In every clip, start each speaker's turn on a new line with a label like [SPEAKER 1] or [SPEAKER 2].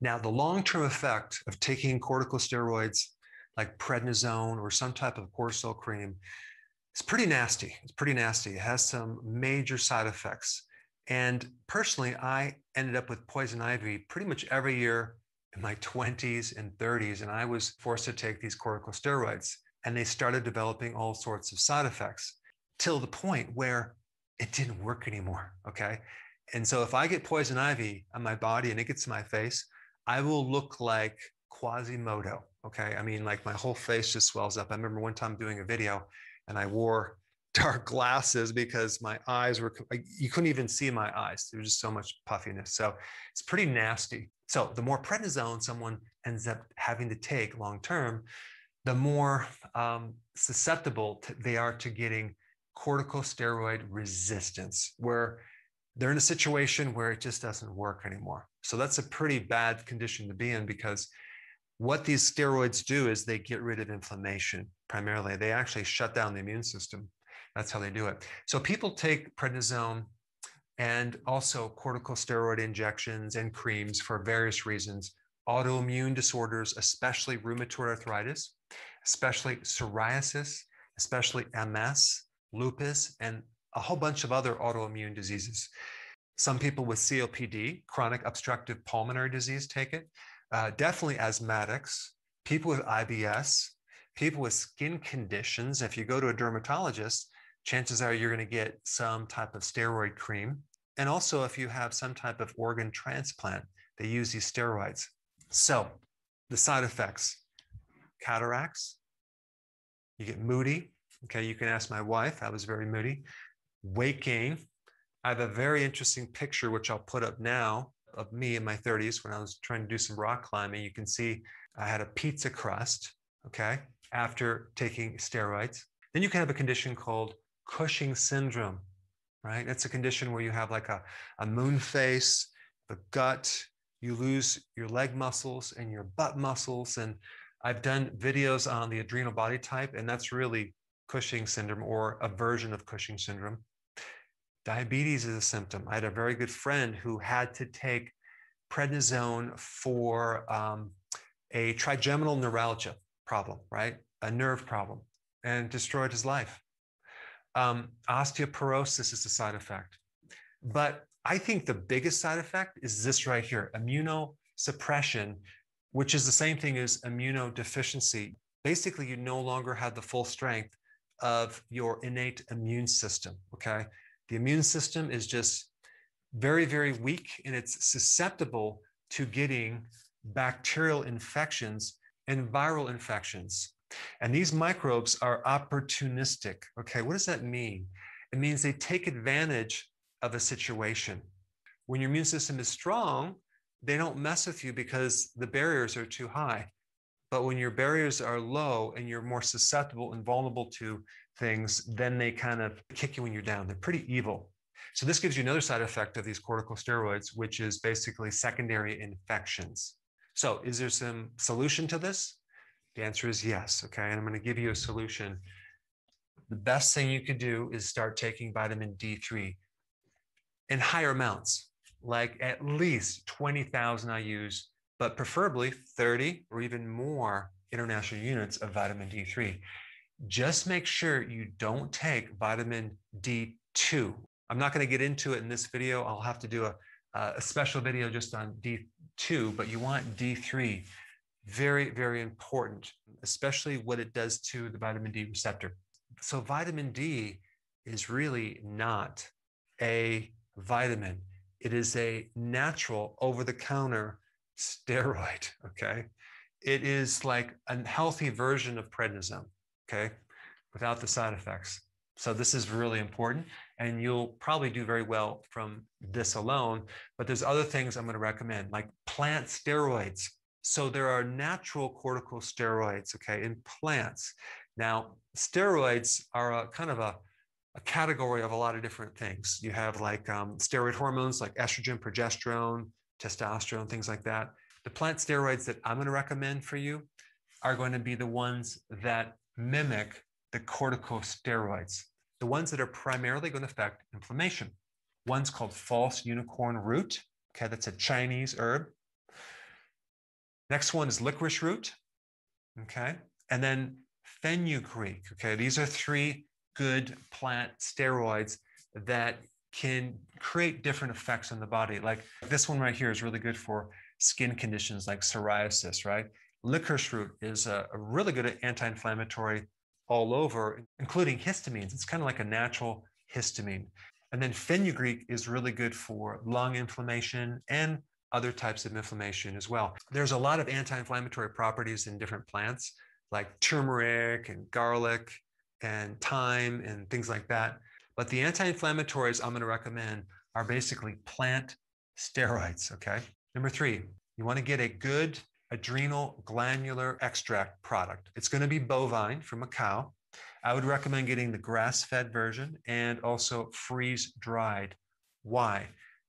[SPEAKER 1] Now, the long term effect of taking corticosteroids like prednisone or some type of cortisol cream is pretty nasty. It's pretty nasty. It has some major side effects. And personally, I ended up with poison ivy pretty much every year in my 20s and 30s, and I was forced to take these corticosteroids. And they started developing all sorts of side effects till the point where it didn't work anymore. Okay. And so if I get poison ivy on my body and it gets to my face, I will look like Quasimodo. Okay. I mean, like my whole face just swells up. I remember one time doing a video and I wore dark glasses because my eyes were, you couldn't even see my eyes. There was just so much puffiness. So it's pretty nasty. So the more prednisone someone ends up having to take long term, the more um, susceptible to, they are to getting corticosteroid resistance, where they're in a situation where it just doesn't work anymore. So that's a pretty bad condition to be in because what these steroids do is they get rid of inflammation primarily. They actually shut down the immune system. That's how they do it. So people take prednisone and also corticosteroid injections and creams for various reasons. Autoimmune disorders, especially rheumatoid arthritis, especially psoriasis, especially MS, lupus, and a whole bunch of other autoimmune diseases. Some people with COPD, chronic obstructive pulmonary disease, take it. Uh, definitely asthmatics, people with IBS, people with skin conditions. If you go to a dermatologist, chances are you're going to get some type of steroid cream. And also, if you have some type of organ transplant, they use these steroids. So, the side effects cataracts, you get moody. Okay, you can ask my wife. I was very moody. Weight gain. I have a very interesting picture, which I'll put up now, of me in my 30s when I was trying to do some rock climbing. You can see I had a pizza crust, okay, after taking steroids. Then you can have a condition called Cushing syndrome, right? It's a condition where you have like a, a moon face, the gut, you lose your leg muscles and your butt muscles. And I've done videos on the adrenal body type, and that's really Cushing syndrome or a version of Cushing syndrome. Diabetes is a symptom. I had a very good friend who had to take prednisone for um, a trigeminal neuralgia problem, right? A nerve problem, and destroyed his life. Um, osteoporosis is a side effect. But I think the biggest side effect is this right here immunosuppression, which is the same thing as immunodeficiency. Basically, you no longer have the full strength of your innate immune system. Okay. The immune system is just very, very weak and it's susceptible to getting bacterial infections and viral infections. And these microbes are opportunistic. Okay, what does that mean? It means they take advantage of a situation. When your immune system is strong, they don't mess with you because the barriers are too high. But when your barriers are low and you're more susceptible and vulnerable to things, then they kind of kick you when you're down. They're pretty evil. So this gives you another side effect of these corticosteroids, which is basically secondary infections. So is there some solution to this? The answer is yes. Okay. And I'm going to give you a solution. The best thing you could do is start taking vitamin D3 in higher amounts, like at least 20,000 IUs, but preferably 30 or even more international units of vitamin D3. Just make sure you don't take vitamin D2. I'm not going to get into it in this video. I'll have to do a, a special video just on D2, but you want D3 very, very important, especially what it does to the vitamin D receptor. So, vitamin D is really not a vitamin, it is a natural over the counter steroid. Okay. It is like a healthy version of prednisone. Okay. Without the side effects. So, this is really important. And you'll probably do very well from this alone. But there's other things I'm going to recommend, like plant steroids. So there are natural corticosteroids, okay, in plants. Now, steroids are a kind of a, a category of a lot of different things. You have like um, steroid hormones like estrogen, progesterone, testosterone, things like that. The plant steroids that I'm going to recommend for you are going to be the ones that mimic the corticosteroids, the ones that are primarily going to affect inflammation. One's called false unicorn root. Okay, that's a Chinese herb. Next one is licorice root. Okay. And then fenugreek. Okay. These are three good plant steroids that can create different effects on the body. Like this one right here is really good for skin conditions like psoriasis, right? Licorice root is a, a really good anti inflammatory all over, including histamines. It's kind of like a natural histamine. And then fenugreek is really good for lung inflammation and other types of inflammation as well. There's a lot of anti inflammatory properties in different plants, like turmeric and garlic and thyme and things like that. But the anti inflammatories I'm going to recommend are basically plant steroids. Okay. Number three, you want to get a good adrenal glandular extract product. It's going to be bovine from a cow. I would recommend getting the grass fed version and also freeze dried. Why?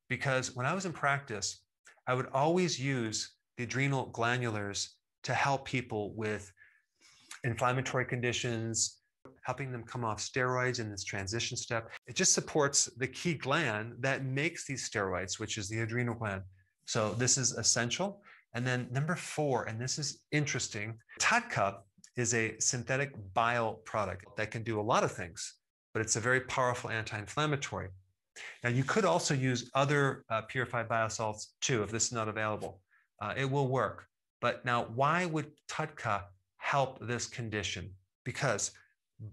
[SPEAKER 1] Because when I was in practice, I would always use the adrenal glandulars to help people with inflammatory conditions, helping them come off steroids in this transition step. It just supports the key gland that makes these steroids, which is the adrenal gland. So this is essential. And then number four, and this is interesting, TUDCA is a synthetic bile product that can do a lot of things, but it's a very powerful anti-inflammatory. Now you could also use other uh, purified bile salts too, if this is not available. Uh, it will work. But now why would TUDCA help this condition? Because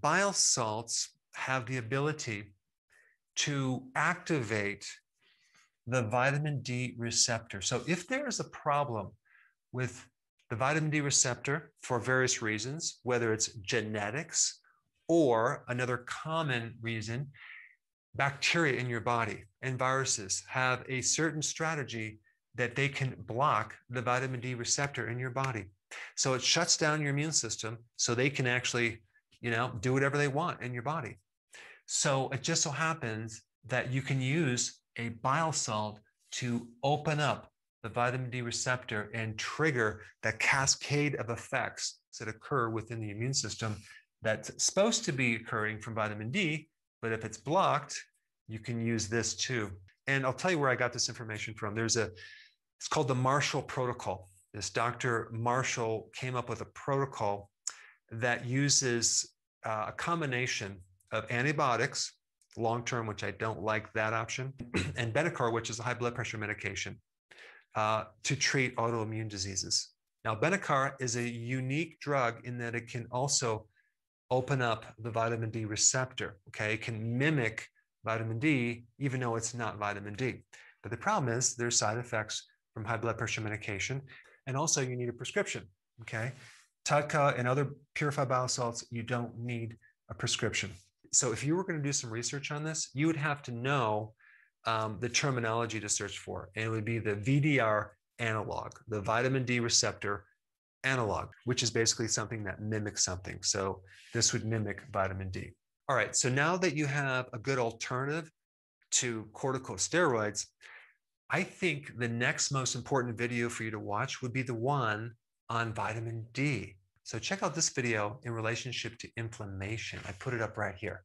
[SPEAKER 1] bile salts have the ability to activate the vitamin D receptor. So if there is a problem with the vitamin D receptor for various reasons, whether it's genetics or another common reason, bacteria in your body and viruses have a certain strategy that they can block the vitamin D receptor in your body. So it shuts down your immune system so they can actually, you know, do whatever they want in your body. So it just so happens that you can use a bile salt to open up the vitamin D receptor and trigger the cascade of effects that occur within the immune system that's supposed to be occurring from vitamin D. But if it's blocked, you can use this too. And I'll tell you where I got this information from. There's a, it's called the Marshall Protocol. This Dr. Marshall came up with a protocol that uses uh, a combination of antibiotics long term, which I don't like that option, and Benicar, which is a high blood pressure medication uh, to treat autoimmune diseases. Now, Benicar is a unique drug in that it can also open up the vitamin D receptor. Okay, it can mimic vitamin D, even though it's not vitamin D. But the problem is there's side effects from high blood pressure medication, and also you need a prescription. Okay, TUDCA and other purified bile salts, you don't need a prescription so if you were going to do some research on this, you would have to know um, the terminology to search for, and it would be the VDR analog, the vitamin D receptor analog, which is basically something that mimics something. So this would mimic vitamin D. All right, so now that you have a good alternative to corticosteroids, I think the next most important video for you to watch would be the one on vitamin D. So check out this video in relationship to inflammation. I put it up right here.